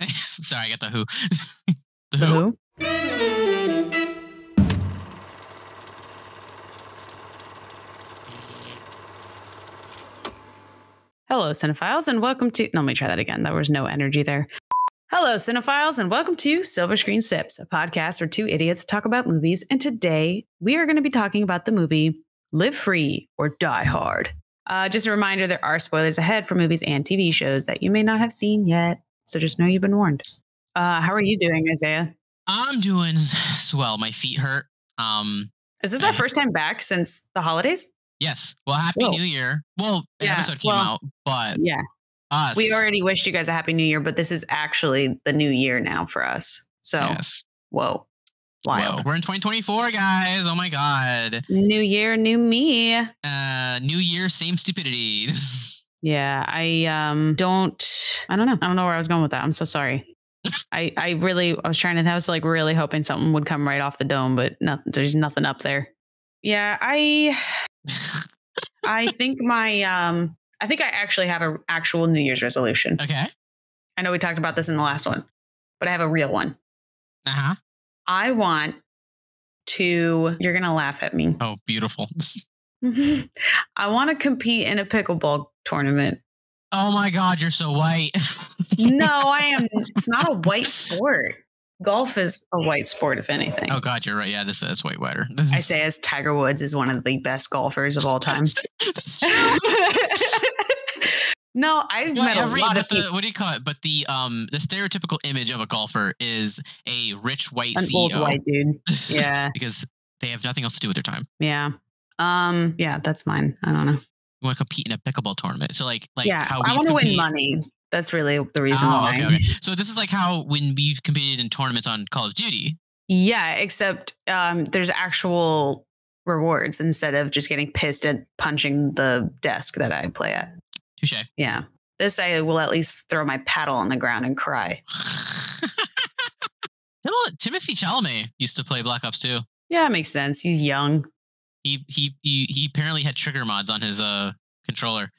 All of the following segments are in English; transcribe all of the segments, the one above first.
Sorry, I got the who. the The who? who? Hello, cinephiles, and welcome to. No, let me try that again. There was no energy there. Hello, cinephiles, and welcome to Silver Screen Sips, a podcast where two idiots talk about movies. And today we are going to be talking about the movie Live Free or Die Hard. Uh, just a reminder there are spoilers ahead for movies and TV shows that you may not have seen yet. So just know you've been warned. Uh, how are you doing, Isaiah? I'm doing swell. My feet hurt. Um, Is this our first time back since the holidays? yes. Well, happy Whoa. New Year. Well, an Yeah, episode came well, out, but Yeah. us. We already wished you guys a happy new year, but this is actually the new year now for us. So, Yes. whoa, wild. Whoa. We're in 2024, guys. Oh my god. New year, new me. Uh, New Year, same stupidity. Yeah, I um don't I don't know. I don't know where I was going with that. I'm so sorry. I I really I was trying to I was like really hoping something would come right off the dome, but nothing there's nothing up there. Yeah, I I think my um I think I actually have an actual New Year's resolution. okay. I know we talked about this in the last one, but I have a real one. Uh huh. I want to, you're going to laugh at me. Oh, beautiful. I want to compete in a pickleball tournament. Oh my god, you're so white. No, I am, it's not a white sport. Golf is a white sport, if anything. oh god, you're right. Yeah, this is way whiter. I say as Tiger Woods is one of the best golfers of all time. It's true. no, I've Well, met a every- lot of but the, people. what do you call it? But the um the stereotypical image of a golfer is a rich white An CEO. old white dude. Yeah. because they have nothing else to do with their time. Yeah. Um, yeah, that's mine. I don't know. You want to compete in a pickleball tournament. So like like yeah. how I want to win money. That's really the reason Oh, why. okay, okay. So this is like how when we've competed in tournaments on Call of Duty. Yeah, except um, there's actual rewards instead of just getting pissed at punching the desk that I play at. Touche. Yeah. This I will at least throw my paddle on the ground and cry. You know what? Timothée Chalamet used to play Black Ops 2. Yeah, it makes sense. He's young. He he he, he apparently had trigger mods on his uh controller.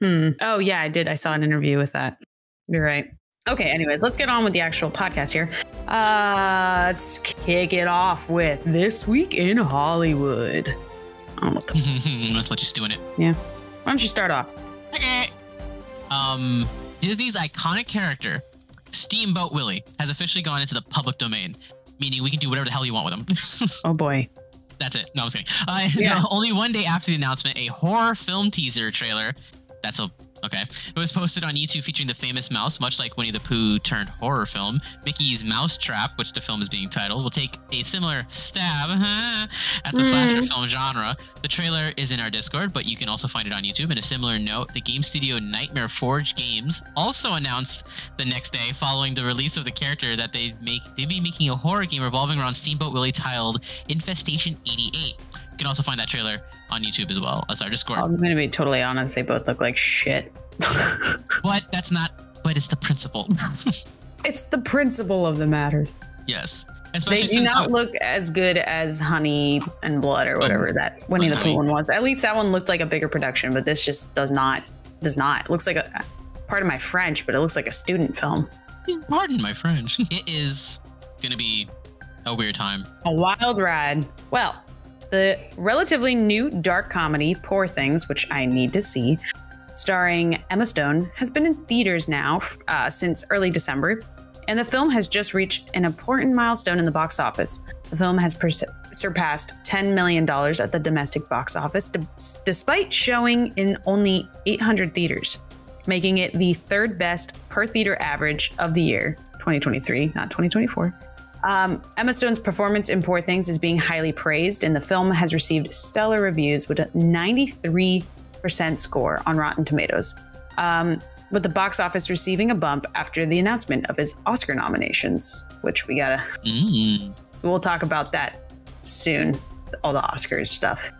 Hmm. Oh, yeah, I did. I saw an interview with that. You're right. Okay, anyways, let's get on with the actual podcast here. Uh, let's kick it off with This Week in Hollywood. I don't know what the, Let's let you stew in it. Yeah. Why don't you start off? Okay. Um, Disney's iconic character, Steamboat Willie, has officially gone into the public domain, meaning we can do whatever the hell you want with him. Oh, boy. That's it. No, I'm just kidding. Uh, Yeah. only one day after the announcement, a horror film teaser trailer. That's a okay. It was posted on YouTube featuring the famous mouse, much like Winnie the Pooh turned horror film. Mickey's Mousetrap, which the film is being titled, will take a similar stab at the Mm. slasher film genre. The trailer is in our Discord, but you can also find it on YouTube. And a similar note, the game studio Nightmare Forge Games also announced the next day, following the release of the character, that they make they'd be making a horror game revolving around Steamboat Willie titled Infestation 88. You can also find that trailer on YouTube as well as our Discord. I'm going to be totally honest. They both look like shit. but that's not. But it's the principle. it's the principle of the matter. yes, They do since not look as good as Honey and Blood or whatever oh. that Winnie the Pooh one was. At least that one looked like a bigger production, but this just does not. Does not. It looks like a part of my French, but it looks like a student film. Pardon my French. It is gonna be a weird time. A wild ride. Well, the relatively new dark comedy Poor Things, which I need to see, starring Emma Stone, has been in theaters now uh, since early December, and the film has just reached an important milestone in the box office. The film has pers- surpassed $10 million at the domestic box office, despite showing in only 800 theaters, making it the third best per theater average of the year, 2023, not 2024. Um, Emma Stone's performance in Poor Things is being highly praised, and the film has received stellar reviews with a 93% score on Rotten Tomatoes. Um, with the box office receiving a bump after the announcement of his Oscar nominations, which we gotta, Mm. we'll talk about that soon. All the Oscars stuff.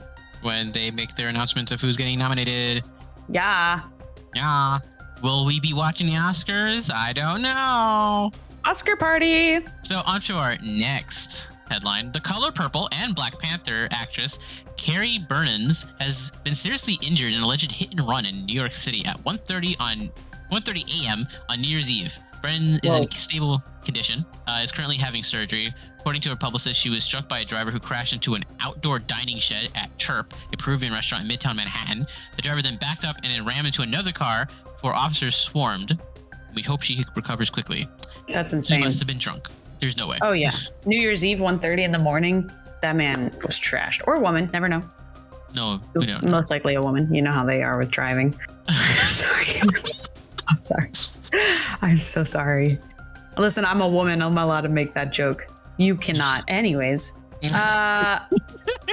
When they make their announcement of who's getting nominated, Yeah. yeah. Will we be watching the Oscars? I don't know. Oscar party. So on to our next headline The Color Purple and Black Panther actress Carrie Burnens has been seriously injured in an alleged hit and run in New York City at 1:30 on 1:30 a.m. on New Year's Eve. Brennan is Whoa. in stable condition, uh, is currently having surgery. According to her publicist, she was struck by a driver who crashed into an outdoor dining shed at Chirp, a Peruvian restaurant in Midtown Manhattan. The driver then backed up and then rammed into another car before officers swarmed. We hope she recovers quickly. That's He insane. must have been drunk. There's no way. Oh yeah. New Year's Eve, 1.30 in the morning. That man was trashed. Or a woman, never know. No, we don't. Most likely a woman. You know how they are with driving. sorry. I'm sorry. I'm so sorry. Listen, I'm a woman. I'm allowed to make that joke. You cannot. Anyways. Uh,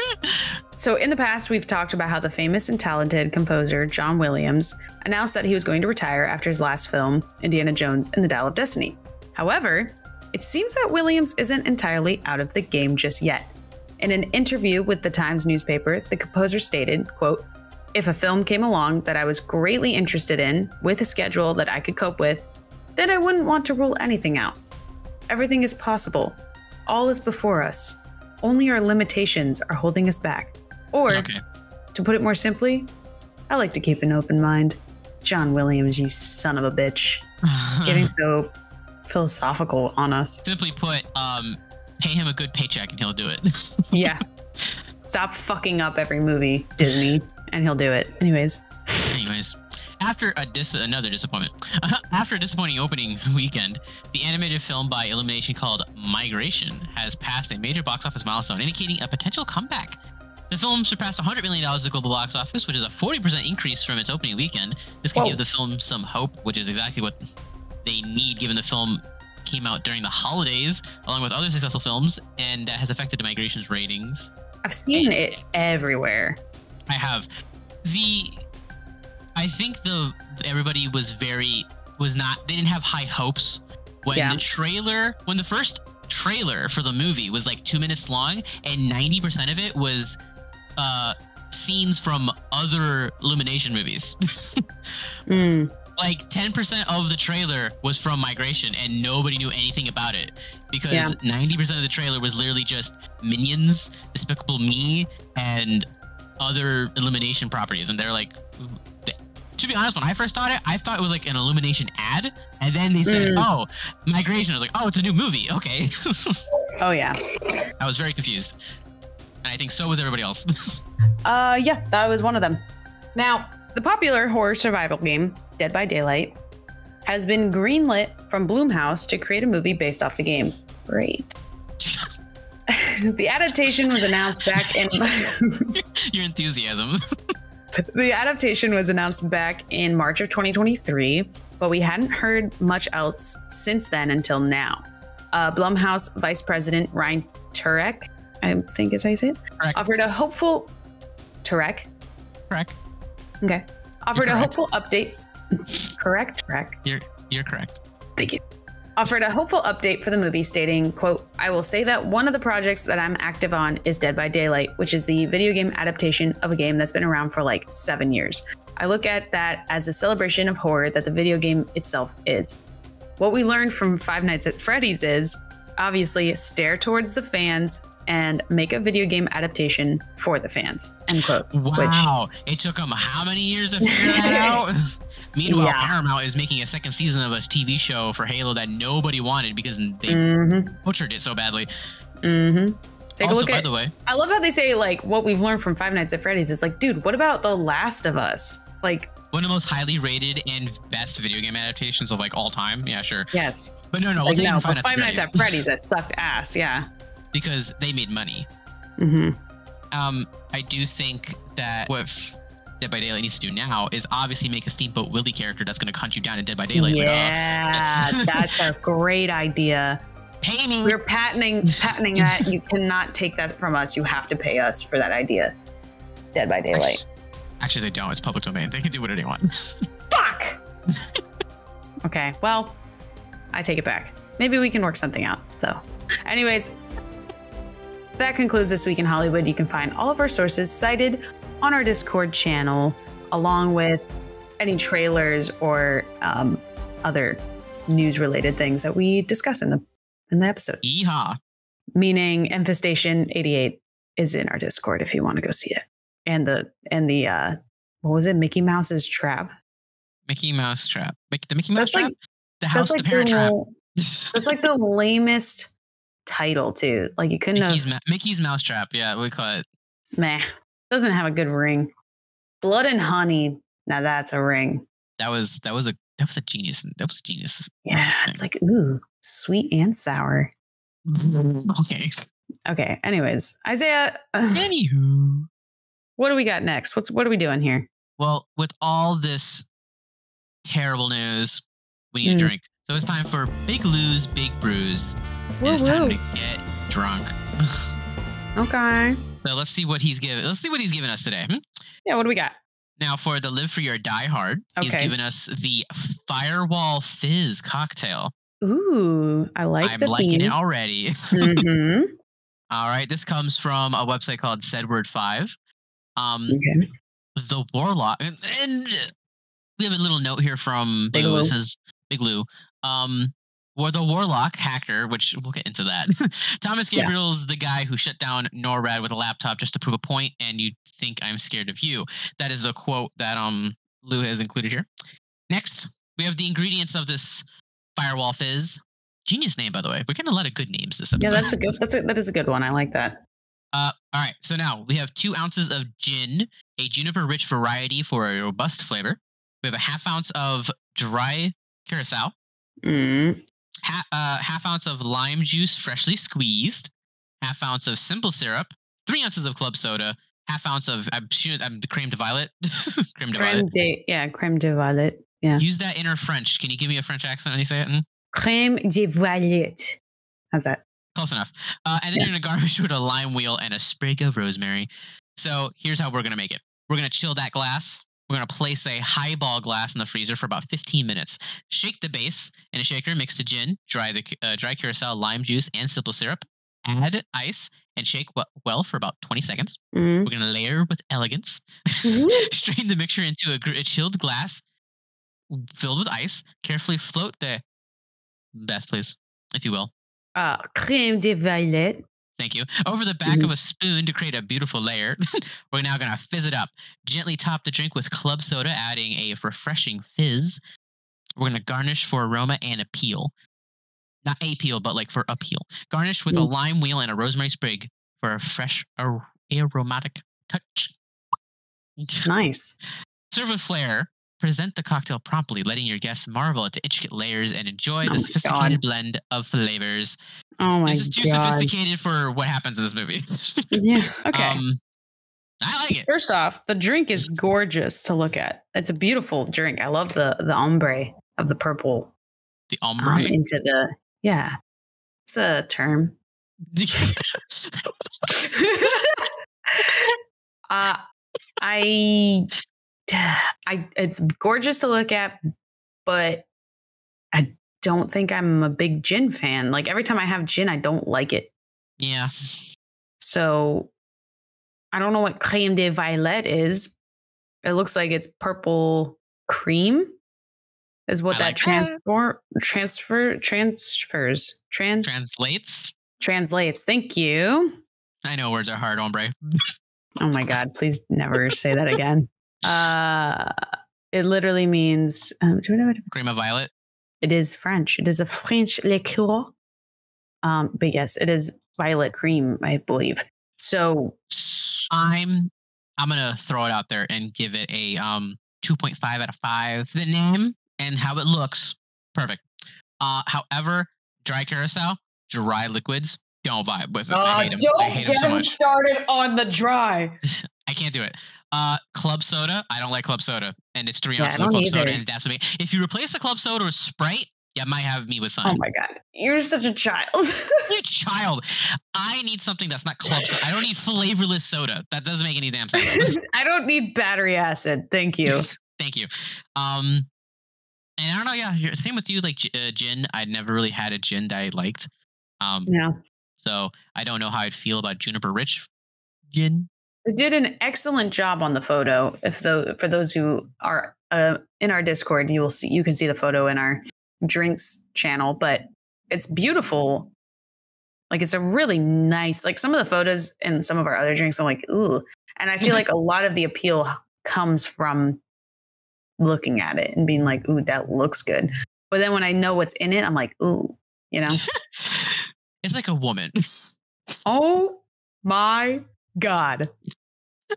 so in the past, we've talked about how the famous and talented composer John Williams announced that he was going to retire after his last film, Indiana Jones and the Dial of Destiny. However, it seems that Williams isn't entirely out of the game just yet. In an interview with the Times newspaper, the composer stated, quote, if a film came along that I was greatly interested in, with a schedule that I could cope with, then I wouldn't want to rule anything out. Everything is possible. All is before us. Only our limitations are holding us back. Or, okay. to put it more simply, I like to keep an open mind. John Williams, you son of a bitch. Getting so philosophical on us. Simply put, um, pay him a good paycheck and he'll do it. Yeah. Stop fucking up every movie, Disney, and he'll do it. Anyways. Anyways, after a dis- another disappointment, uh-huh. after a disappointing opening weekend, the animated film by Illumination called Migration has passed a major box office milestone, indicating a potential comeback. The film surpassed $100 million at the global box office, which is a 40% increase from its opening weekend. This could Whoa. give the film some hope, which is exactly what they need given the film came out during the holidays, along with other successful films, and that has affected the Migration's ratings. I've seen it everywhere. I have the I think the everybody was very was not they didn't have high hopes when Yeah. the trailer when the first trailer for the movie was like 2 minutes long and 90% of it was uh scenes from other Illumination movies. Mm, like 10% of the trailer was from migration and nobody knew anything about it because Yeah. 90% of the trailer was literally just minions despicable me and other illumination properties and they're like to be honest when i first thought it i thought it was like an illumination ad and then they said Mm. oh migration i was like oh it's a new movie okay oh yeah. i was very confused and i think so was everybody else Uh yeah, that was one of them. Now, the popular horror survival game, Dead by Daylight, has been greenlit from Blumhouse to create a movie based off the game. Great. the adaptation was announced back in your enthusiasm the adaptation was announced back in March of 2023, but we hadn't heard much else since then until now. Uh, Blumhouse Vice President Ryan Turek, I think is how you say it, Correct. offered a hopeful Turek. correct Okay, offered a hopeful update. correct, Turek. you're you're correct Thank you. Offered a hopeful update for the movie, stating, quote, I will say that one of the projects that I'm active on is Dead by Daylight, which is the video game adaptation of a game that's been around for like seven years. I look at that as a celebration of horror that the video game itself is. What we learned from Five Nights at Freddy's is obviously stare towards the fans and make a video game adaptation for the fans. End quote. Which Wow. it took them how many years to figure that out? Meanwhile, Yeah. Paramount is making a second season of a TV show for Halo that nobody wanted because they mm-hmm, butchered it so badly. mm-hmm. Take also, a look by at the way, I love how they say like what we've learned from Five Nights at Freddy's. is like, dude, what about The Last of Us? Like, one of the most highly rated and best video game adaptations of like all time. Yeah, sure. yes, But no, no, like, no, Five Nights Five Nights at Freddy's that sucked ass. Yeah. because they made money. Mm-hmm. Um, I do think that what Dead by Daylight needs to do now is obviously make a Steamboat Willie character that's going to hunt you down in Dead by Daylight. like, yeah, that's- that's a great idea. pay me. We're patenting patenting that. You cannot take that from us. You have to pay us for that idea. Dead by Daylight. Actually, they don't. It's public domain. They can do whatever they want. Fuck. okay, well, I take it back. Maybe we can work something out, though. Anyways, that concludes this week in Hollywood. You can find all of our sources cited on our Discord channel, along with any trailers or um, other news-related things that we discuss in the in the episode. Yeehaw. meaning Infestation 88 is in our Discord if you want to go see it. And the and the uh what was it? Mickey Mouse's trap. Mickey Mouse Trap. Mickey, the Mickey Mouse That's Trap? like the House that's the like Parent Trap. that's like the lamest title too. Like you couldn't Mickey's, have Ma- Mickey's Mouse Trap. Yeah, we call it. meh. Doesn't have a good ring. Blood and honey. Now that's a ring. That was that was a that was a genius. That was a genius. Yeah, it's like ooh, sweet and sour. Okay. Okay. Anyways, Isaiah, Anywho. what do we got next? What's what are we doing here? Well, with all this terrible news, we need Mm. a drink. So it's time for Big Lou's, Big Brews. And it's time to get drunk. Okay. So let's see what he's given. Let's see what he's given us today. hmm? Yeah. What do we got? Now for the Live Free or Die Hard, he's Okay. given us the Firewall Fizz cocktail. Ooh, I like I'm the liking theme. it already. hmm All right, this comes from a website called Sedward Five. Um, Okay. the Warlock, and, and we have a little note here from Big Lou. Lou. Says Big Lou. Um, or the Warlock hacker, which we'll get into that. Thomas Yeah. Gabriel's the guy who shut down NORAD with a laptop just to prove a point, and you think I'm scared of you. That is a quote that um Lou has included here. Next, we have the ingredients of this firewall fizz. Genius name, by the way. We're getting a lot of good names this episode. Yeah, that's a good. That's a, that is a good one. I like that. Uh, all right. So now we have two ounces of gin, a juniper rich variety for a robust flavor. We have a half ounce of dry curacao, Mm. Ha- uh, half ounce of lime juice freshly squeezed, half ounce of simple syrup, three ounces of club soda, half ounce of I'm, I'm creme de violet, creme de Creme violet. de yeah, creme de violet. Yeah, Use that inner French. Can you give me a French accent when you say it? Mm, creme de violet. How's that? Close enough. Uh, and then you're gonna garnish with a lime wheel and a sprig of rosemary. So here's how we're gonna make it. We're gonna chill that glass. We're gonna place a highball glass in the freezer for about 15 minutes. Shake the base in a shaker. Mix the gin, dry the uh, dry curacao, lime juice, and simple syrup. Add ice and shake well for about 20 seconds. Mm. We're gonna layer with elegance. Mhm. Strain the mixture into a, gr- a chilled glass filled with ice. Carefully float the best, please, if you will. Uh, creme de violet. Thank you. Over the back Mhm. of a spoon to create a beautiful layer. We're now going to fizz it up. Gently top the drink with club soda, adding a refreshing fizz. We're going to garnish for aroma and appeal. Not appeal, but like for appeal. Garnish with a Mm. lime wheel and a rosemary sprig for a fresh ar- aromatic touch. Nice. Serve with flair. Present the cocktail promptly, letting your guests marvel at the intricate layers and enjoy Oh the sophisticated God. blend of flavors. Oh my this is too god. sophisticated for what happens in this movie. Yeah. Okay. Um, I like it. First off, the drink is gorgeous to look at. It's a beautiful drink. I love the the ombre of the purple The um, ombre. into the yeah. It's a term. uh, I, I, it's gorgeous to look at, but I don't think I'm a big gin fan. Like every time I have gin, I don't like it. yeah. So I don't know what creme de violet is. It looks like it's purple cream. Is what I that like that. transfer transfer transfers trans Translates. translates. Thank you. I know words are hard, ombre. Oh my God, please never say that again. Uh, it literally means, um, Cream of violet. it is French. It is a French liqueur. Um, but yes, it is violet cream, I believe. So, I'm I'm gonna throw it out there and give it a um 2.5 out of five. The name and how it looks, perfect. Uh, however, dry curacao, dry liquids, don't vibe with it. I hate them. I hate them so much. started on the dry. I can't do it. Uh, club soda, I don't like club soda, and it's three Yeah, ounces of club soda, and that's what me. If you replace the club soda with Sprite, you might have me with Oh my God, you're such a child. You're a child. I need something that's not club soda. I don't need flavorless soda. That doesn't make any damn sense. I don't need battery acid. Thank you. Thank you. Um, and I don't know. Yeah, same with you. Like uh, gin, I'd never really had a gin that I liked. Um, Yeah. so I don't know how I'd feel about juniper rich gin. They did an excellent job on the photo. If though for those who are uh, in our Discord, you will see you can see the photo in our drinks channel. But it's beautiful. Like it's a really nice, like some of the photos and some of our other drinks, I'm like, ooh. And I feel like a lot of the appeal comes from looking at it and being like, ooh, that looks good. But then when I know what's in it, I'm like, ooh, you know? It's like a woman. oh my God.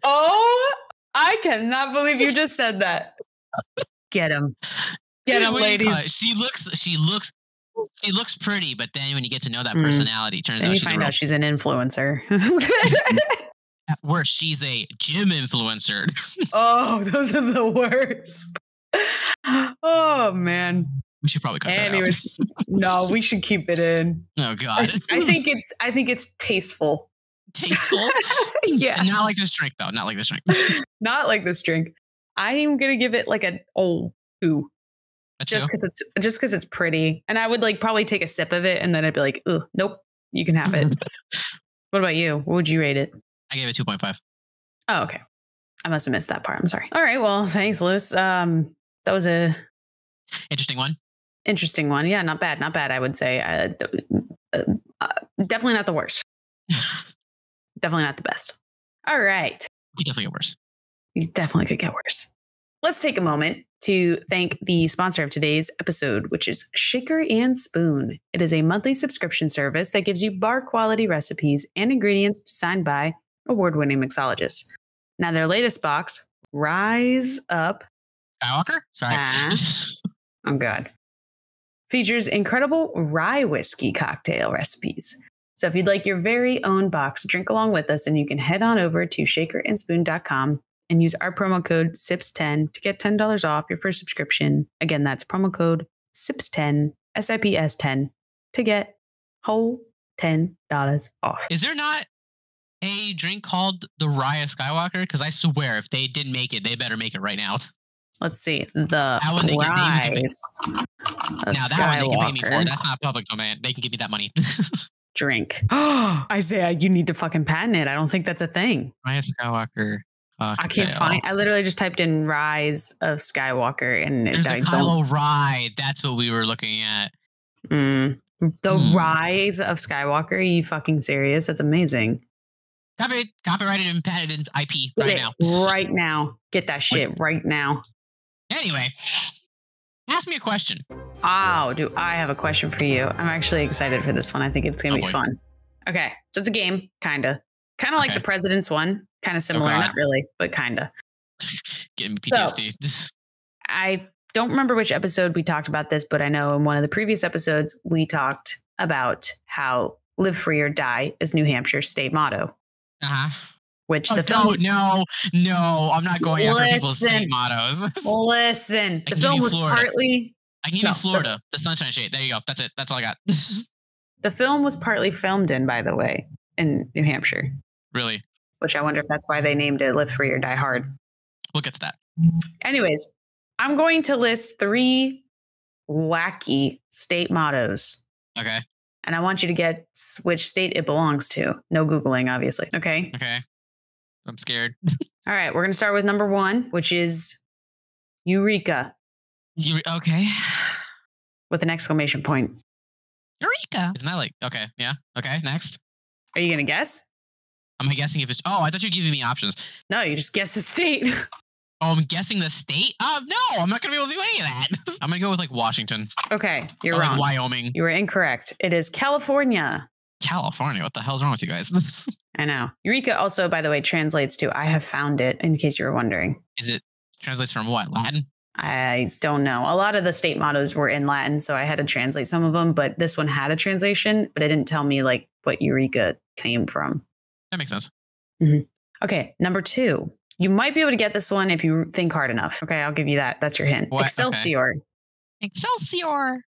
Oh, I cannot believe you just said that. Get him. Get him, What do you call it? ladies. She looks. She looks. She looks pretty, but then when you get to know that Mm. personality, turns Then out you she's find real, out she's an influencer. worse. She's a gym influencer. oh, those are the worst. Oh man. we should probably cut that Anyways, no, we should keep it in. Oh God. I think it's I think it's tasteful. Tasteful. yeah. And not like this drink though. Not like this drink. Not like this drink. I'm gonna give it like an oh two. That's Just because it's just because it's pretty. And I would like probably take a sip of it and then I'd be like, oh nope, you can have it. what about you? What would you rate it? I gave it two point five. Oh, okay. I must have missed that part. I'm sorry. All right. Well, thanks, Luce. Um, that was a Interesting one. interesting one. Yeah, not bad. Not bad. I would say. Uh, uh, uh, definitely not the worst. Definitely not the best. All right. Could definitely get worse. You definitely could get worse. Let's take a moment to thank the sponsor of today's episode, which is Shaker and Spoon. It is a monthly subscription service that gives you bar quality recipes and ingredients designed by award winning mixologists. Now, their latest box, Rise Up Skywalker. Sorry. Ah. Oh, God. Features incredible rye whiskey cocktail recipes. So if you'd like your very own box, drink along with us, and you can head on over to shakerandspoon.com and use our promo code SIPS10 to get $10 off your first subscription. Again, that's promo code SIPS10, S I P S 10, to get whole $10 off. Is there not a drink called the Raya Skywalker? Because I swear, if they didn't make it, they better make it right now. Let's see. The one they can- they can rise now that one they can pay me for. That's not public domain. They can give me that money. drink. Isaiah, you need to fucking patent it. I don't think that's a thing. Raya Skywalker. Uh, I can't find. I literally just typed in "Rise of Skywalker" and There's it, I the don't. Kylo Ride. That's what we were looking at. Mm. The Hmm. Rise of Skywalker. Are you fucking serious? That's amazing. Copy, copyrighted and patented IP Get right now. right now. Get that shit right now. Anyway, ask me a question. Oh, do I have a question for you? I'm actually excited for this one. I think it's gonna Oh, be boy. fun. Okay, so it's a game, kind of like Okay. the President's one, kind of similar, not really, but kinda. Getting PTSD. I don't remember which episode we talked about this, but I know in one of the previous episodes we talked about how "Live Free or Die" is New Hampshire's state motto, uh-huh. Which Oh, the film. no, no, no. I'm not going after people's state mottos. Listen, the film was Florida. partly I can give No, you the- Florida, the sunshine shade. There you go. That's it. That's all I got. the film was partly filmed in, by the way, in New Hampshire. really. Which I wonder if that's why they named it "Live Free or Die Hard." We'll get to that. Anyways, I'm going to list three wacky state mottos, Okay. and I want you to get which state it belongs to. No googling, obviously. Okay. Okay. I'm scared. All right, we're going to start with number one, which is Eureka You okay? with an exclamation point. Eureka. Isn't that like okay? Yeah. Okay. Next. Are you going to guess? I'm guessing if it's? Oh, I thought you were giving me options. No, you just guess the state. Oh, I'm guessing the state. Uh, no, I'm not gonna be able to do any of that. I'm gonna go with like Washington, okay, you're or, like wrong. Wyoming, You were incorrect. It is California. California. What the hell's wrong with you guys? I know. Eureka also, by the way, translates to I have found it, in case you were wondering. Is it translates from what Latin? I don't know. A lot of the state mottos were in Latin, so I had to translate some of them, but this one had a translation, but it didn't tell me like what Eureka came from. That makes sense. Mm-hmm. Okay, number two. You might be able to get this one if you think hard enough. Okay, I'll give you that. That's your hint. What? Okay. Excelsior.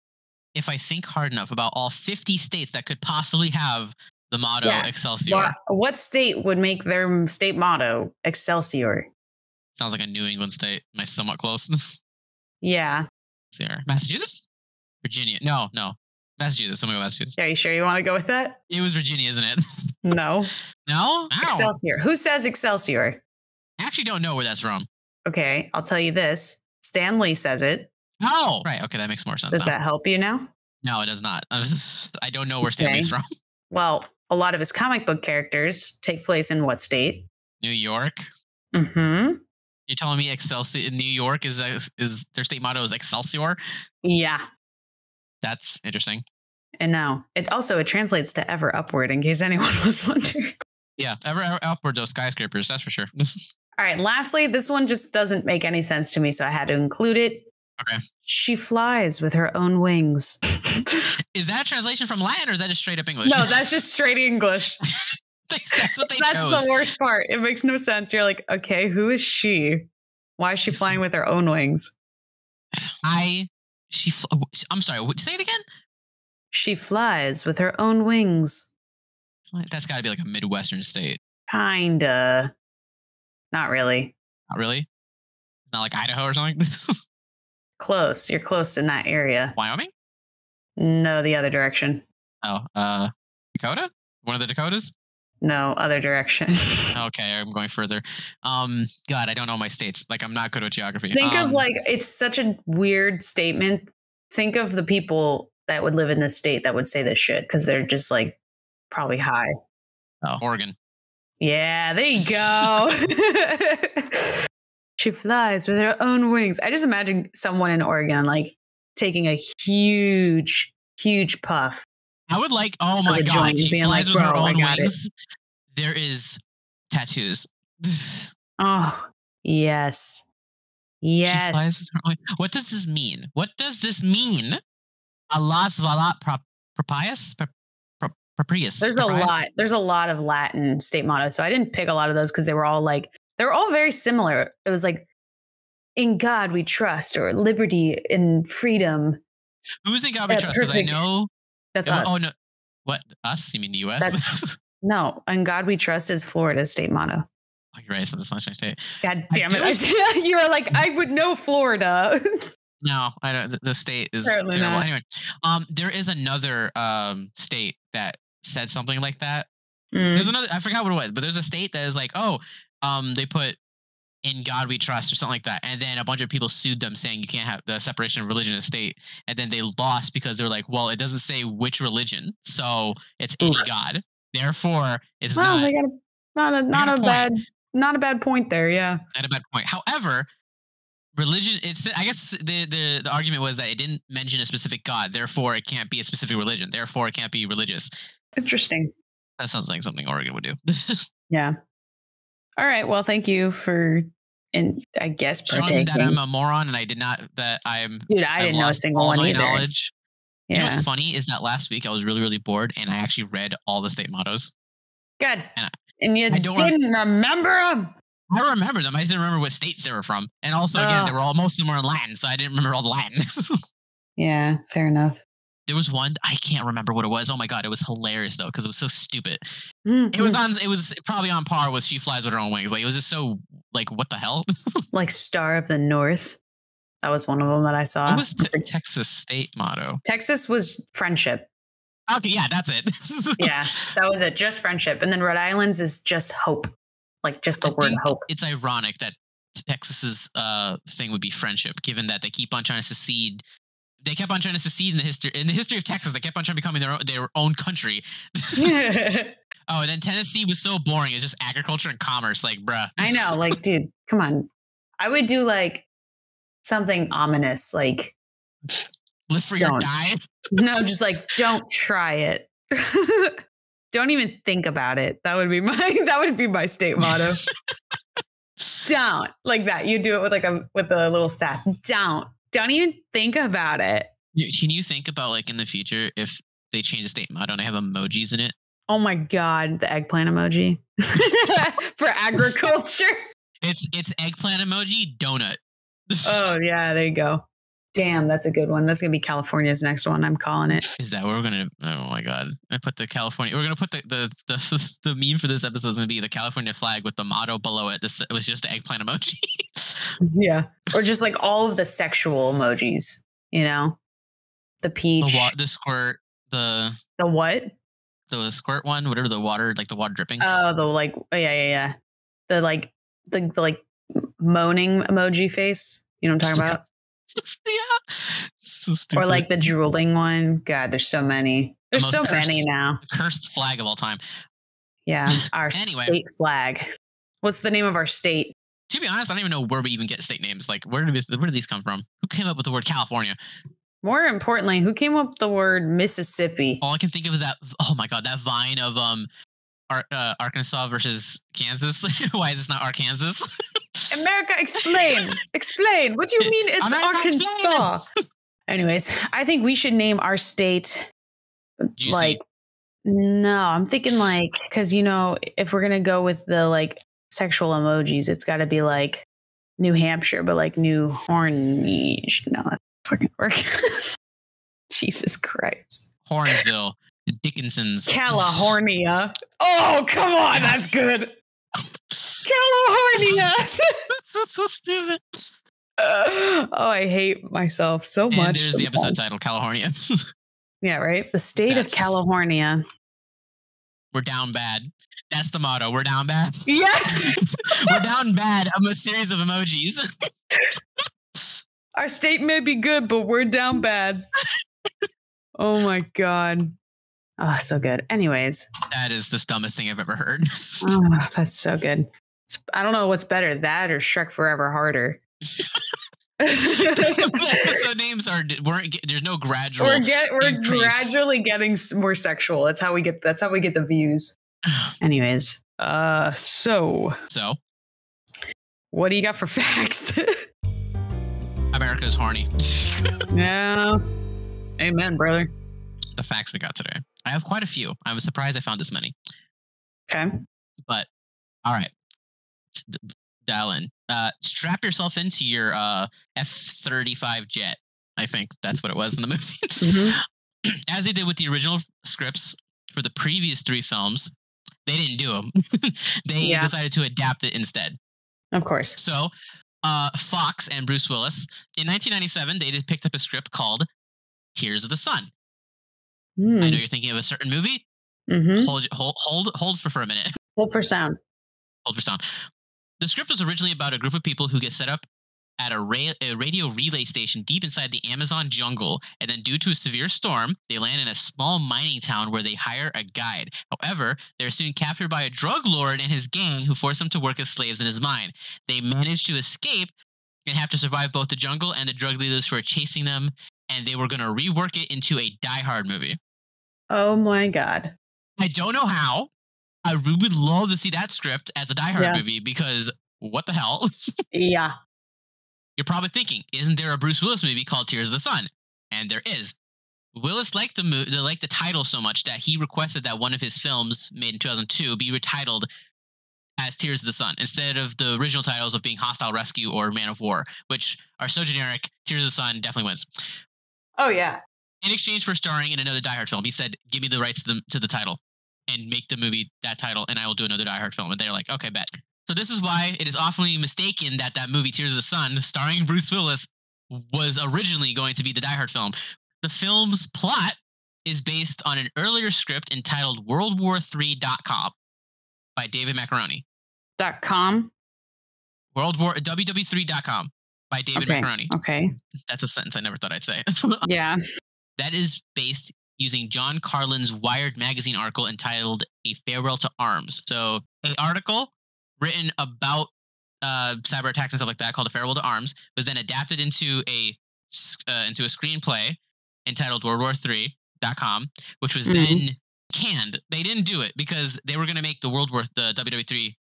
If I think hard enough about all 50 states that could possibly have the motto Yeah. Excelsior, What, what state would make their state motto Excelsior? sounds like a New England state. Am I somewhat close? Yeah. Massachusetts, Virginia. No, no, Massachusetts. I'm gonna go Massachusetts. Are you sure you want to go with that? It was Virginia, isn't it? No. no. Ow. Excelsior. Who says Excelsior? I actually don't know where that's from. Okay, I'll tell you this. Stan Lee says it. Oh, right. Okay, that makes more sense. Does now. that help you now? No, it does not. I, just, I don't know where Stan Lee's from. well, a lot of his comic book characters take place in what state? New York. Mm-hmm. You're telling me Excelsior in New York is is their state motto is Excelsior? Yeah. That's interesting. And now it also it translates to ever upward in case anyone was wondering. Yeah, ever, ever upward those skyscrapers, that's for sure. All right, lastly, this one just doesn't make any sense to me, so I had to include it. Okay. She flies with her own wings. is that a translation from Latin or is that just straight up English? No, that's just straight English. that's what they That's chose. the worst part. It makes no sense. You're like, okay, who is she? Why is she flying with her own wings? I she fl- I'm sorry, what, say it again? She flies with her own wings. That's got to be like a midwestern state. Kinda. Not really. Not really. Not like Idaho or something. Close. You're close in that area. Wyoming? No, the other direction. Oh, uh, Dakota? One of the Dakotas? No, other direction. okay, I'm going further. Um, God, I don't know my states. Like, I'm not good with geography. Think um, of like it's such a weird statement. Think of the people that would live in this state that would say this shit because they're just like probably high. oh, Oregon. Yeah, there you go. she flies with her own wings. I just imagine someone in Oregon like taking a huge, huge puff. I would like. Oh my God, she being flies like, with her own got it." wings. There is tattoos. Oh, yes. Yes. with her own- What does this mean? What does this mean? Alas valat prop propius Pro- pro- proprius. There's a lot. There's a lot of Latin state mottos. So I didn't pick a lot of those because they were all like they're all very similar. It was like in God we trust or liberty and freedom. Who's in God we trust? Because I know. That's oh, us. oh no, what us? You mean the U.S.? No, in God we trust is Florida's state motto. oh, you're right. So the Sunshine State. God damn it. I said- you are like, I would know Florida. No, I don't. the- The state is terrible. not. Anyway, um, there is another um state that said something like that. Mm. There's another. I forgot what it was, but there's a state that is like, oh, um, they put in God we trust or something like that, and then a bunch of people sued them saying you can't have the separation of religion and state, and then they lost because they're like, well, it doesn't say which religion, so it's any God. Therefore, it's Well, not, a, not a not a a bad not a bad point there, yeah. not a bad point. However, religion it's I guess the, the the argument was that it didn't mention a specific god, therefore it can't be a specific religion, therefore it can't be religious. Interesting. That sounds like something Oregon would do. Yeah. All right. Well, thank you for and I guess Showing that I'm a moron and I did not that I'm Dude, I I've didn't know a single one either. knowledge. You know what's funny is that last week I was really, really bored and I actually read all the state mottos. Good. And I- And you I didn't remember them. I remember them. I just didn't remember what states they were from. And also, again, they Oh. were all most of them were in Latin, so I didn't remember all the Latin. Yeah, fair enough. There was one I can't remember what it was. Oh my god, it was hilarious though because it was so stupid. Mm, It was on. It was probably on par with "She Flies with Her Own Wings." Like it was just so like what the hell? like Star of the North. That was one of them that I saw. what was te- Texas state motto? Texas was friendship. Okay, yeah, that's it. Yeah, that was it. Just friendship. And then Rhode Island's is just hope. Like just the I word hope. It's ironic that Texas's uh, thing would be friendship, given that they keep on trying to secede. They kept on trying to secede in the history in the history of Texas. They kept on trying to becoming their own, their own country. oh, and then Tennessee was so boring. It's just agriculture and commerce. Like, bruh. I know. Like, dude, come on. I would do like something ominous. Like, live for your die. no, just like don't try it. don't even think about it. That would be my that would be my state motto. don't like that. You do it with like a with a little staff. Don't. Don't even think about it. Can you think about like in the future if they change the state motto and they have emojis in it? Oh my god, the eggplant emoji for agriculture. It's it's eggplant emoji donut. Oh yeah, there you go. Damn, that's a good one. That's gonna be California's next one. I'm calling it. Is that what we're gonna? Oh my god! I put the California. We're gonna put the the the, the meme for this episode is gonna be the California flag with the motto below it. This it was just an eggplant emoji. Yeah, or just like all of the sexual emojis. You know, the the peach, wa- the squirt, the the what? the squirt one, whatever the water, like the water dripping. Oh, the like, oh, yeah, yeah, yeah. The like, the, the like moaning emoji face. You know what I'm talking about? yeah. so stupid. Or like the drooling one. God, there's so many. There's most so cursed- many now. the cursed flag of all time. Yeah. Our Anyway. state flag. What's the name of our state? To be honest, I don't even know where we even get state names. Like, where do we, where do these come from? Who came up with the word California? More importantly, who came up with the word Mississippi? All I can think of is that. Oh my god, that vine of um, Ar- uh, Arkansas versus Kansas. Why is this not Arkansas? America, explain. explain. What do you mean it's America, Arkansas? Anyways, I think we should name our state Juicy. like no, I'm thinking like cuz you know, if we're going to go with the like sexual emojis, it's got to be like New Hampshire, but like New Horny. No, that fucking work. Jesus Christ. Hornsville, Dickinson's, California. Oh, come on, that's good. California. That's so stupid. oh, I hate myself so And much. there's the episode title, California. Yeah, right. The state That's- of California. We're down bad. That's the motto. We're down bad. Yes. We're down bad. I'm a series of emojis. Our state may be good, but we're down bad. oh my god. Oh, so good. Anyways, That is the dumbest thing I've ever heard. oh, that's so good. I don't know what's better, that or Shrek Forever Harder. episode names are weren't. There's no gradual. we're get we're increase. gradually getting more sexual. That's how we get. That's how we get the views. Anyways, uh, so So what do you got for facts? America's horny. yeah. Amen, brother. the facts we got today. I have quite a few. I was surprised I found this many. Okay. But all right, D- dial in. Uh, strap yourself into your uh, F thirty five jet. I think that's what it was in the movie. Mhm. As they did with the original scripts for the previous three films, they didn't do them. they Yeah. decided to adapt it instead. Of course. So, uh, Fox and Bruce Willis in 1997 they just picked up a script called Tears of the Sun. I know you're thinking of a certain movie. Mm-hmm. Hold, hold, hold, hold for, for a minute. Hold for sound. Hold for sound. The script was originally about a group of people who get set up at a, ra- a radio relay station deep inside the Amazon jungle, and then due to a severe storm, they land in a small mining town where they hire a guide. However, they're soon captured by a drug lord and his gang who force them to work as slaves in his mine. They manage to escape and have to survive both the jungle and the drug leaders who are chasing them, and they were going to rework it into a Die Hard movie. Oh my god. I don't know how. I would love to see that script as a Die Hard Yeah. movie because what the hell? Yeah. You're probably thinking, isn't there a Bruce Willis movie called Tears of the Sun? And there is. Willis liked the mo- liked the title so much that he requested that one of his films made in 2002 be retitled as Tears of the Sun instead of the original titles of being Hostile Rescue or Man of War, which are so generic. Tears of the Sun definitely wins. Oh yeah. In exchange for starring in another Die Hard film, he said, "Give me the rights to the to the title and make the movie that title, and I will do another Die Hard film." And they're like, "Okay, bet." So this is why it is awfully mistaken that that movie Tears of the Sun, starring Bruce Willis, was originally going to be the Die Hard film. The film's plot is based on an earlier script entitled World War III.com by David Macaroni. Dot com. World War WW3.com by David Okay. Macaroni. Okay. That's a sentence I never thought I'd say. Yeah. that is based using John Carlin's Wired magazine article entitled "A Farewell to Arms." So, an article written about uh, cyber attacks and stuff like that called "A Farewell to Arms" was then adapted into a uh, into a screenplay entitled World War III.com, which was Mhm. then canned. They didn't do it because they were going to make the World War the WW3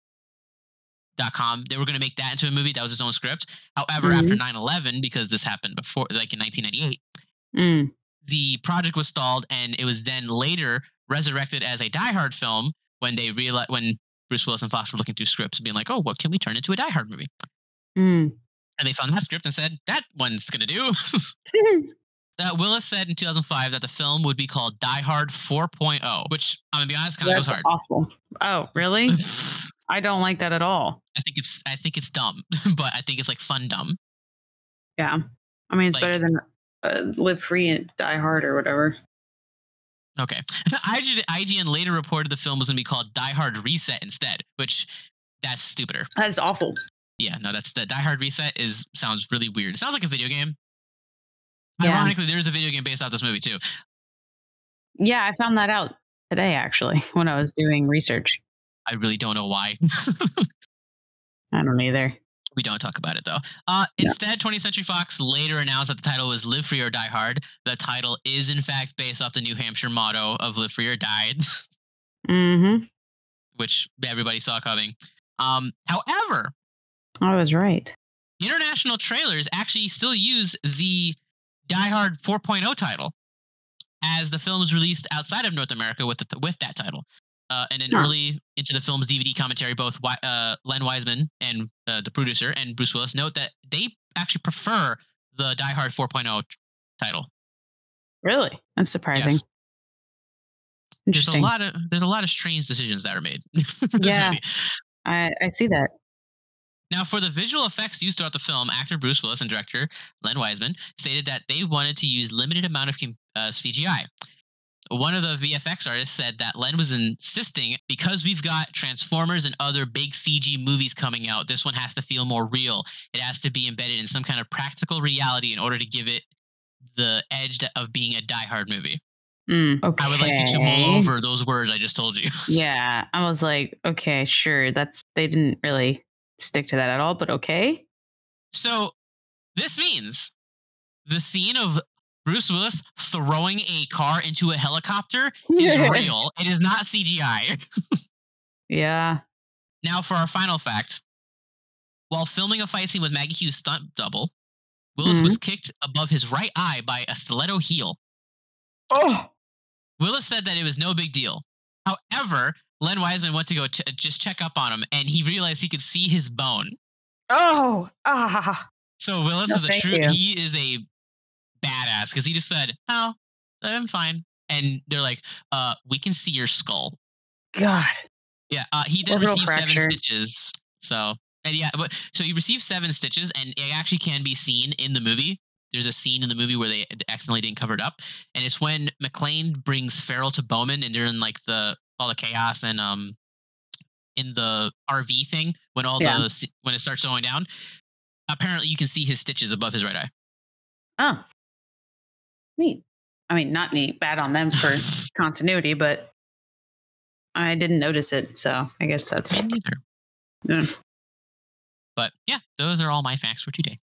dot com they were going to make that into a movie that was its own script however after 9-11 because this happened before like in 1998 Mm. The project was stalled and it was then later resurrected as a Die Hard film when they realized when Bruce Willis and Fox were looking through scripts being like, oh, what can we turn into a Die Hard movie? Mm. And they found that script and said, that one's gonna do. uh, Willis said in 2005 that the film would be called Die Hard 4.0, which I'm gonna be honest, kind of goes hard. awful. Oh, really? I don't like that at all. I think it's I think it's dumb, but I think it's like fun dumb. Yeah. I mean, it's Like- better than uh, live free and die hard or whatever. Okay. IGN, IGN later reported the film was gonna be called Die Hard Reset instead, which that's stupider. That's awful. Yeah, no, that's the Die Hard Reset is sounds really weird. It sounds like a video game. Yeah. Ironically, there's a video game based off this movie too. Yeah, I found that out today actually when I was doing research. I really don't know why. I don't either. We don't talk about it though. Uh, Yeah. instead, 20th Century Fox later announced that the title was "Live Free or Die Hard." The title is in fact based off the New Hampshire motto of "Live Free or Die," Mm-hmm. which everybody saw coming. Um, however, I was right. international trailers actually still use the Die Hard 4.0 title as the film is released outside of North America with the, with that title. Uh, and then Huh. early into the film's DVD commentary, both uh, Len Wiseman and uh, the producer and Bruce Willis note that they actually prefer the Die Hard 4.0 t- title. Really? That's surprising. Yes. There's a lot of there's a lot of strange decisions that are made this Yeah. movie. I, I see that. Now, for the visual effects used throughout the film, actor Bruce Willis and director Len Wiseman stated that they wanted to use limited amount of uh, CGI. One of the VFX artists said that Len was insisting because we've got Transformers and other big CG movies coming out, this one has to feel more real. It has to be embedded in some kind of practical reality in order to give it the edge of being a Die Hard movie. Mm, okay. I would like you to mull over those words I just told you. Yeah, I was like, okay, sure. That's they didn't really stick to that at all, but okay. So this means the scene of Bruce Willis throwing a car into a helicopter is real. It is not CGI. Yeah. now, for our final fact, while filming a fight scene with Maggie Q's stunt double, Willis was kicked above his right eye by a stiletto heel. Oh. Willis said that it was no big deal. However, Len Wiseman went to go ch- just check up on him, and he realized he could see his bone. Oh. Ah. So Willis No, is a true. you. He is a badass because he just said, "Oh, I'm fine," and they're like, "Uh, we can see your skull." God. Yeah. Uh, he did Orbital receive fracture. seven stitches. So and yeah, but so he received seven stitches, and it actually can be seen in the movie. There's a scene in the movie where they accidentally didn't cover it up, and it's when McClane brings Farrell to Bowman, and they're in like the all the chaos and um in the RV thing when all Yeah. the when it starts going down. Apparently, you can see his stitches above his right eye. Oh. Neat. I mean, not neat. Bad on them for continuity, but I didn't notice it, so I guess that's neither. Yeah. But yeah, those are all my facts for today.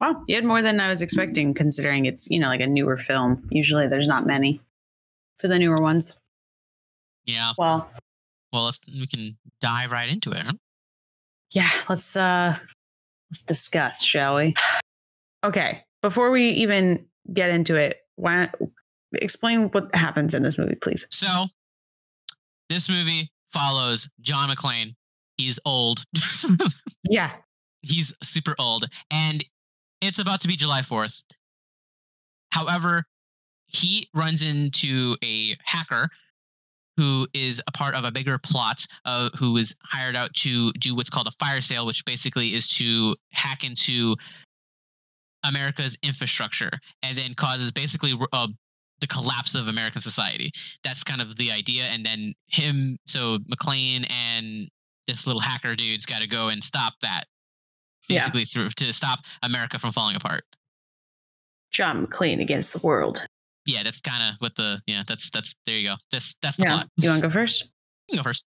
wow. You had more than I was expecting, considering it's you know like a newer film. Usually, there's not many for the newer ones. Yeah. Well, Well, let's we can dive right into it. Huh? yeah. Let's uh let's discuss, shall we? Okay. Before we even get into it, why explain what happens in this movie, please? So, this movie follows John McClane. He's old. Yeah. He's super old, and it's about to be July Fourth. However, he runs into a hacker who is a part of a bigger plot uh, who is hired out to do what's called a fire sale which basically is to hack into america's infrastructure and then causes basically uh, the collapse of american society that's kind of the idea and then him so mcclane and this little hacker dude's got to go and stop that Yeah. basically to, to stop america from falling apart John McClane against the world. yeah that's kind of what the yeah that's that's there you go that's that's the Yeah. plot You want to go first? you can go first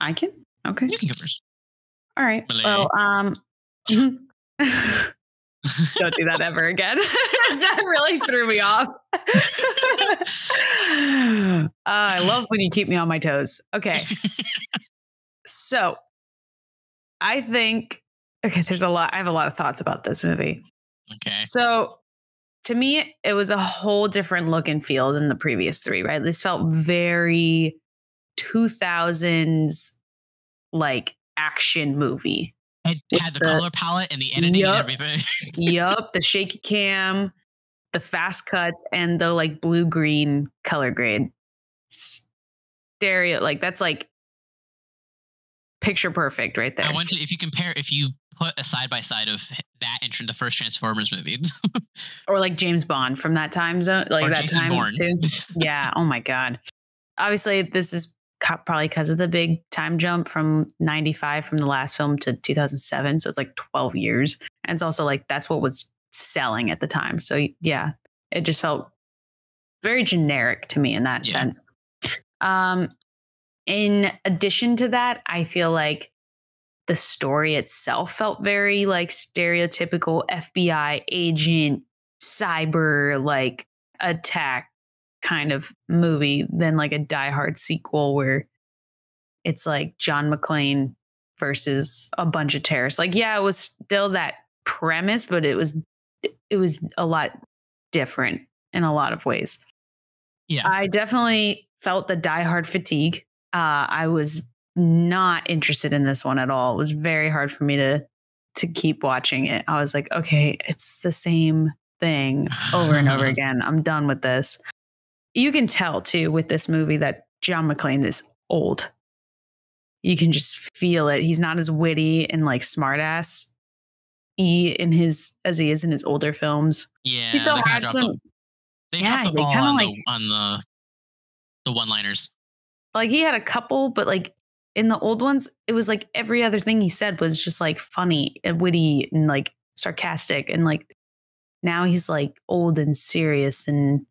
I can. Okay. you can go first All right. Malay. Well, um, don't do that ever again. that really threw me off. uh, I love when you keep me on my toes. Okay. so I think, okay, there's a lot, I have a lot of thoughts about this movie. okay So to me, it was a whole different look and feel than the previous three, right? This felt very 2000s like action movie. It had the, the- color palette and the editing Yup. and everything yup, the shaky cam, the fast cuts, and the like blue green color grade. Stereo, like that's like picture perfect right there. I want to if you compare if you put a side by side of that and the first Transformers movie or like James Bond from that time zone, like or that Jason time Bourne. too. yeah. Oh my God. Obviously, this is probably because of the big time jump from 95 from the last film to 2007. So it's like 12 years. And it's also like that's what was selling at the time. So yeah, it just felt very generic to me in that Yeah. sense. Um, in addition to that, I feel like the story itself felt very like stereotypical FBI agent, cyber like attack kind of movie than like a Die Hard sequel where it's like John McClane versus a bunch of terrorists. Like, yeah, it was still that premise, but it was it was a lot different in a lot of ways. Yeah. I definitely felt the Die Hard fatigue. Uh, I was not interested in this one at all. It was very hard for me to to keep watching it. I was like, okay, it's the same thing over and over again. I'm done with this. You can tell too with this movie that John McClane is old. You can just feel it. He's not as witty and like smartass he in his as he is in his older films. Yeah. he still they kinda had some the, they yeah, dropped the they on, like- the, on the the one liners. like he had a couple, but like in the old ones, it was like every other thing he said was just like funny and witty and like sarcastic. And like now he's like old and serious. And,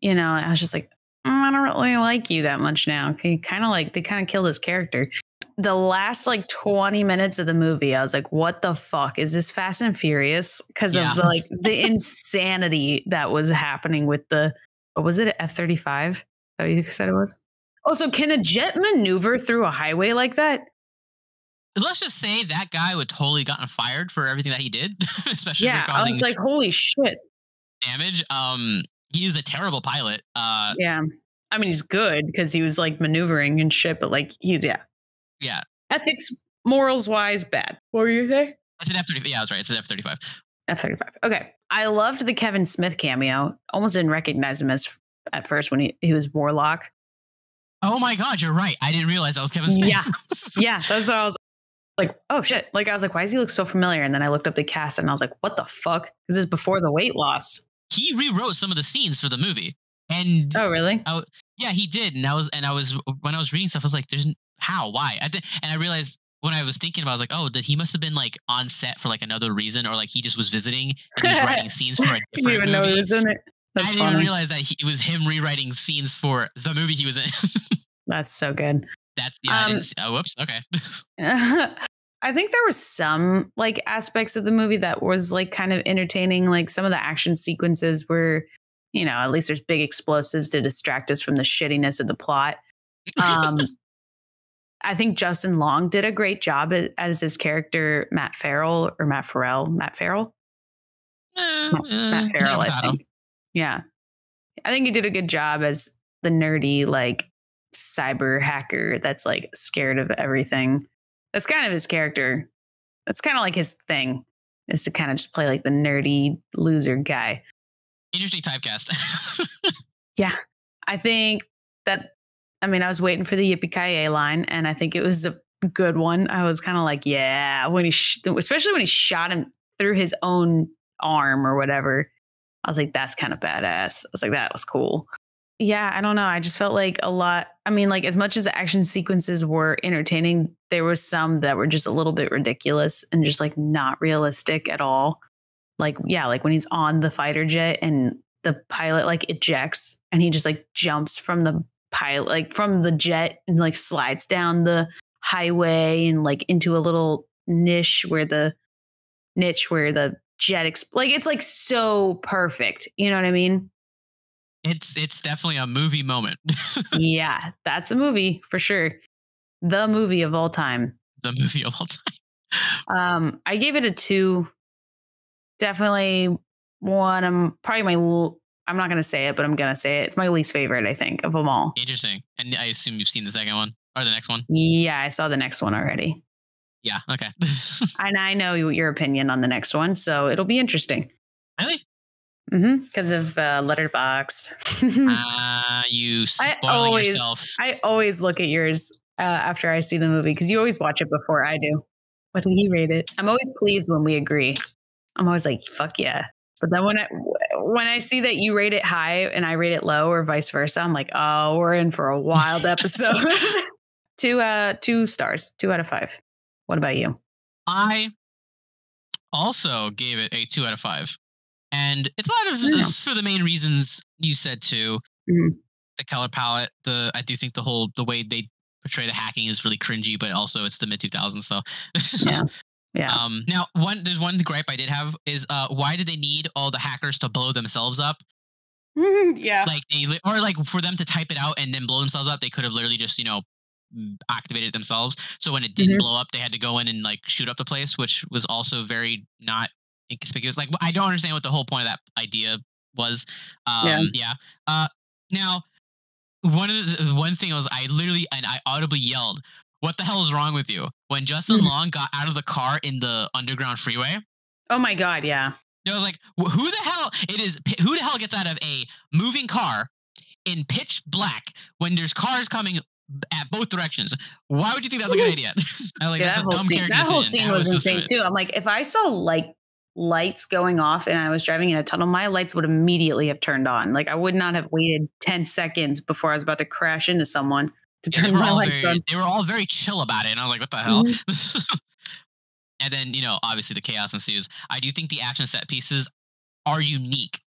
you know, I was just like, "Mm, I don't really like you that much now. He kind of like, they kind of killed his character. The last like 20 minutes of the movie, I was like, what the fuck? Is this Fast and Furious? Because Yeah. of the, like the insanity that was happening with the, what was it, F 35? That you said it was? Also, can a jet maneuver through a highway like that? Let's just say that guy would totally gotten fired for everything that he did, especially Yeah, I was like, holy shit. damage. Um, he is a terrible pilot. Uh, Yeah. I mean, he's good because he was like maneuvering and shit, but like he's, yeah. yeah, Ethics, morals wise, bad. What were you saying? it's an F thirty. Yeah, I was right. It's an F thirty five. F 35. Okay. I loved the Kevin Smith cameo. Almost didn't recognize him as at first when he, he was Warlock. Oh my god, you're right. I didn't realize that was Kevin Smith. Yeah. yeah, that's what I was like, oh shit. Like, I was like, why does he look so familiar? And then I looked up the cast and I was like, what the fuck? Because this is before the weight loss. He rewrote some of the scenes for the movie, and Oh, really? yeah, he did. And I was, and I was when I was reading stuff, I was like, "There's how? Why?" I did, and I realized when I was thinking about, it, I was like, "Oh, that he must have been like on set for like another reason, or like he just was visiting and he was writing scenes for a I didn't different even know movie." he was in it. I That's didn't even funny. realize that he, it was him rewriting scenes for the movie he was in. That's so good. That's yeah. I Um, didn't oh, whoops. Okay. I think there was some like aspects of the movie that was like kind of entertaining. Like some of the action sequences were, you know, at least there's big explosives to distract us from the shittiness of the plot. Um, I think Justin Long did a great job as his character Matt Farrell or Matt Farrell, Matt Farrell, Eh, Matt, eh, Matt Farrell. I think. Yeah, I think he did a good job as the nerdy like cyber hacker that's like scared of everything. That's kind of his character. That's kind of like his thing is to kind of just play like the nerdy loser guy. Interesting typecast. Yeah. I think that I mean I was waiting for the yippee ki line, and I think it was a good one. I was kind of like, yeah, when he, sh- especially when he shot him through his own arm or whatever. I was like, that's kind of badass. I was like, that was cool. Yeah, I don't know. I just felt like a lot. I mean, like as much as the action sequences were entertaining, there were some that were just a little bit ridiculous and just like not realistic at all. Like, yeah, like when he's on the fighter jet and the pilot like ejects and he just like jumps from the pilot, like from the jet and like slides down the highway and like into a little niche where the niche where the jet ex- like it's like so perfect. You know what I mean? It's it's definitely a movie moment. yeah, that's a movie for sure. The movie of all time. the movie of all time. Um, I gave it a two. Definitely one. I'm probably my. l- I'm not gonna say it, but I'm gonna say it. It's my least favorite, I think, of them all. Interesting. And I assume you've seen the second one or the next one. Yeah, I saw the next one already, Yeah. Okay. and I know your opinion on the next one, so it'll be interesting. really? Because of uh, Letterboxd. Ah, you I spoiling always- yourself. I always look at yours uh, after I see the movie because you always watch it before I do. What did he rate it? I'm always pleased when we agree. I'm always like, fuck yeah. But then when I when I see that you rate it high and I rate it low or vice versa, I'm like, oh, we're in for a wild episode. two uh two stars, two out of five. What about you? I also gave it a two out of five, and it's a lot of Yeah. for the main reasons you said too. Mhm. The color palette, the I do think the whole the way they portray the hacking is really cringy, but also it's the mid two thousands, so Yeah. Yeah. Um, now, one there's one gripe I did have is uh, why did they need all the hackers to blow themselves up? yeah. Like they or like for them to type it out and then blow themselves up, they could have literally just you know activated themselves. So when it didn't Mhm. blow up, they had to go in and like shoot up the place, which was also very not inconspicuous. Like I don't understand what the whole point of that idea was. Um, Yeah. yeah. Uh, now one of the one thing was I literally and I audibly yelled, "What the hell is wrong with you?" When Justin Mhm. Long got out of the car in the underground freeway. oh my god, yeah. I was like, who the hell? It is who the hell gets out of a moving car in pitch black when there's cars coming at both directions? Why would you think that's a good idea? Like, yeah, that's that a whole scene, character that whole scene That was so insane stupid. too. I'm like, if I saw like lights going off and I was driving in a tunnel, my lights would immediately have turned on. Like I would not have waited 10 seconds before I was about to crash into someone to they, turn were my all lights very, on. they were all very chill about it, and I was like, "What the hell?" Mm-hmm. and then you know, obviously, the chaos ensues. I do think the action set pieces are unique.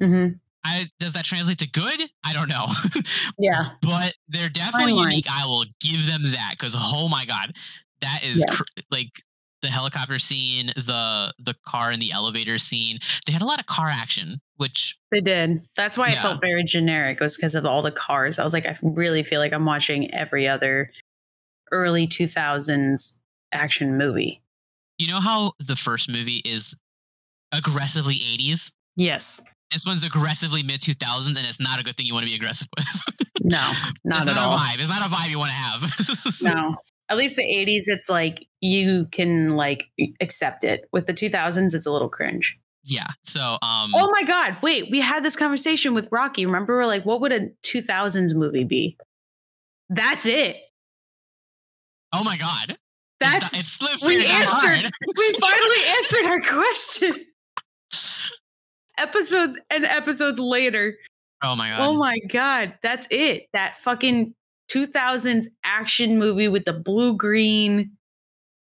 hmm I, does that translate to good? I don't know, Yeah. but they're definitely unique. I will give them that because oh my god, that is Yeah. cr- like the helicopter scene, the the car and the elevator scene. They had a lot of car action, which They did. That's why Yeah. it felt very generic. Was because of all the cars. I was like, I really feel like I'm watching every other early 2000s action movie. you know how the first movie is aggressively 80s. Yes. This one's aggressively mid 2000s, and it's not a good thing you want to be aggressive with. No, not it's at not all. a vibe. It's not a vibe you want to have. No. At least the 80s, it's like you can like accept it. With the 2000s, it's a little cringe. Yeah. So, um, Oh my God. Wait, we had this conversation with Rocky. Remember, we're like, what would a 2000s movie be? That's it. oh my God. That's, it's slipped we answered. we finally answered our question. Episodes and episodes later. Oh my God. Oh my God. That's it. That fucking 2000s action movie with the blue green.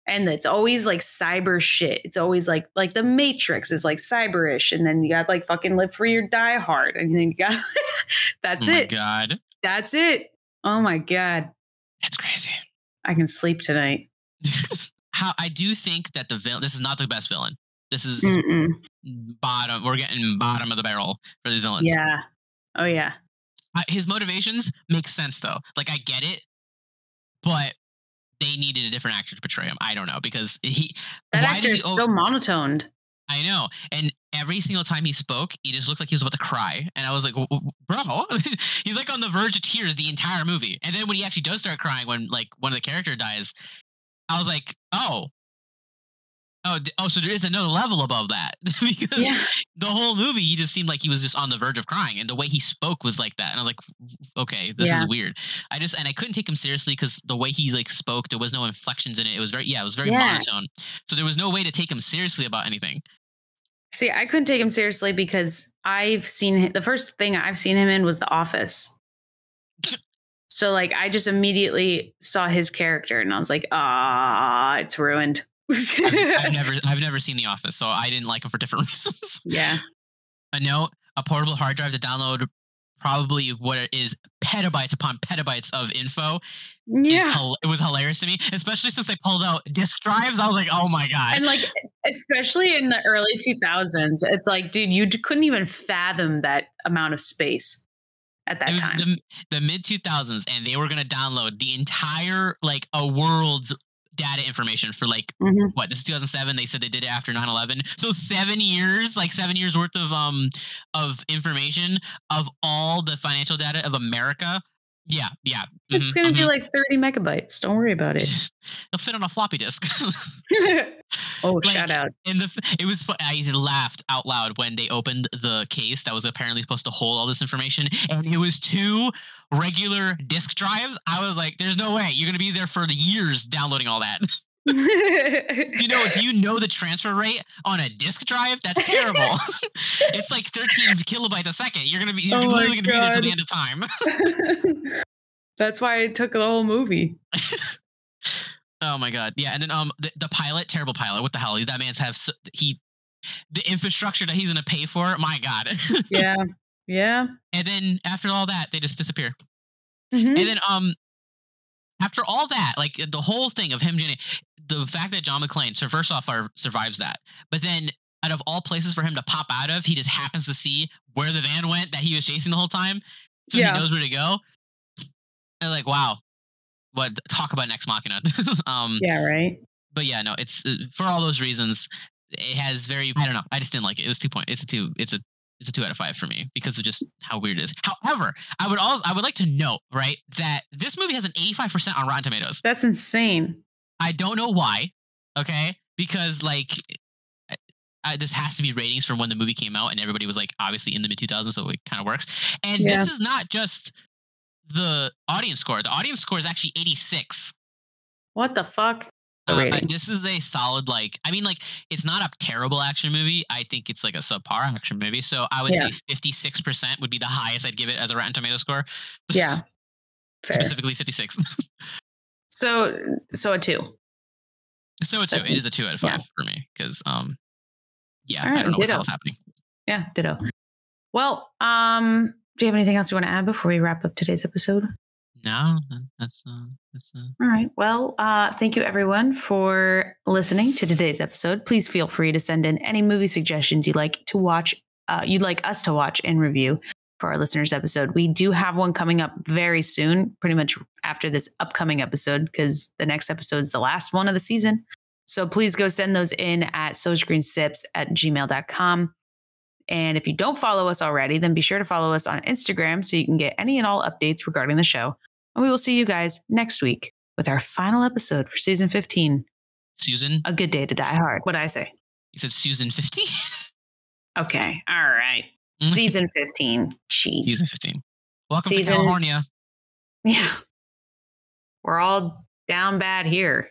And it's always like cyber shit. It's always like like the Matrix is like cyberish, and then you got like fucking Live Free or Die Hard, and then you got that's it. oh my it. God. That's it. Oh my god, That's crazy. I can sleep tonight. How I do think that the villain, this is not the best villain. This is Mm-mm. bottom. We're getting bottom of the barrel for these villains. Yeah. Oh yeah. His motivations make sense though. Like I get it, but they needed a different actor to portray him. I don't know because he. That actor is so monotoned. I know, and every single time he spoke, he just looked like he was about to cry, and I was like, "W- w- "Bro, he's like on the verge of tears the entire movie." And then when he actually does start crying, when like one of the character dies, I was like, "Oh." Oh, oh! So there is another level above that because Yeah. the whole movie he just seemed like he was just on the verge of crying and the way he spoke was like that and i was like okay this Yeah. is weird i just and i couldn't take him seriously because the way he like spoke there was no inflections in it it was very yeah it was very Yeah. monotone so there was no way to take him seriously about anything See, I couldn't take him seriously because I've seen hi- the first thing I've seen him in was The Office. So like I just immediately saw his character and I was like, ah, it's ruined. I've, I've never i've never seen the office so i didn't like him for different reasons yeah. a note a portable hard drive to download probably what it is petabytes upon petabytes of info Yeah. it was hilarious to me especially since they pulled out disk drives i was like oh my god And like especially in the early 2000s, it's like, dude, you couldn't even fathom that amount of space at that time. the, the mid 2000s and they were going to download the entire like a world's data information for like Mhm. what this is 2007 they said they did it after 9-11 so seven years like seven years worth of um of information of all the financial data of america yeah yeah It's mhm, gonna be mhm. like 30 megabytes. Don't worry about it. it'll fit on a floppy disk oh, Like, shout out. and the it was I laughed out loud when they opened the case that was apparently supposed to hold all this information, and it was two regular disk drives. I was like, "There's no way you're gonna be there for years downloading all that." Do you know? Do you know the transfer rate on a disk drive? That's terrible. it's like 13 kilobytes a second. You're gonna be you're Oh literally gonna be there till the end of time. That's why I took the whole movie. Oh my god, yeah, and then um the, the pilot, terrible pilot. What the hell? That man's have so, he the infrastructure that he's gonna pay for. My god. Yeah. Yeah. and then after all that, they just disappear. Mhm. And then um after all that, like the whole thing of him getting the fact that John McClane, so first off, our, survives that, but then out of all places for him to pop out of, he just happens to see where the van went that he was chasing the whole time, so Yeah. he knows where to go. And like, wow, what talk about next machina? um, Yeah, right. but yeah, no, it's uh, for all those reasons. It has very, I don't know, I just didn't like it. It was two point. It's a two. It's a it's a two out of five for me because of just how weird it is. However, I would also I would like to note right that this movie has an eighty five percent on Rotten Tomatoes. That's insane. I don't know why. Okay, because like. I- I, this has to be ratings from when the movie came out, and everybody was like obviously in the mid 2000s, so it kind of works. And Yeah. this is not just the audience score. The audience score is actually 86. What the fuck? Uh, rating. this is a solid like I mean like it's not a terrible action movie. I think it's like a subpar action movie. So I would Yeah. say 56% would be the highest I'd give it as a Rotten Tomato score. Yeah. Fair. Specifically 56. So so a two. so it's That's it is a 2 out of 5 for me cuz um yeah, All I don't know what the ditto. happening. Yeah, ditto. Well, um, do you have anything else you want to add before we wrap up today's episode? No, that's uh that's uh All right. Well, uh, thank you everyone for listening to today's episode. Please feel free to send in any movie suggestions you'd like to watch, uh, you'd like us to watch and review for our listeners episode. We do have one coming up very soon, pretty much after this upcoming episode, because the next episode is the last one of the season. So please go send those in at soscreensips at gmail.com. And if you don't follow us already, then be sure to follow us on Instagram so you can get any and all updates regarding the show. And we will see you guys next week with our final episode for season 15 Susan, A Good Day to Die Hard. What did I say? you said Susan 15. Okay. All right. Mm-hmm. Season 15. Jeez. Season 15. Welcome Season- to California. Yeah. We're all down bad here.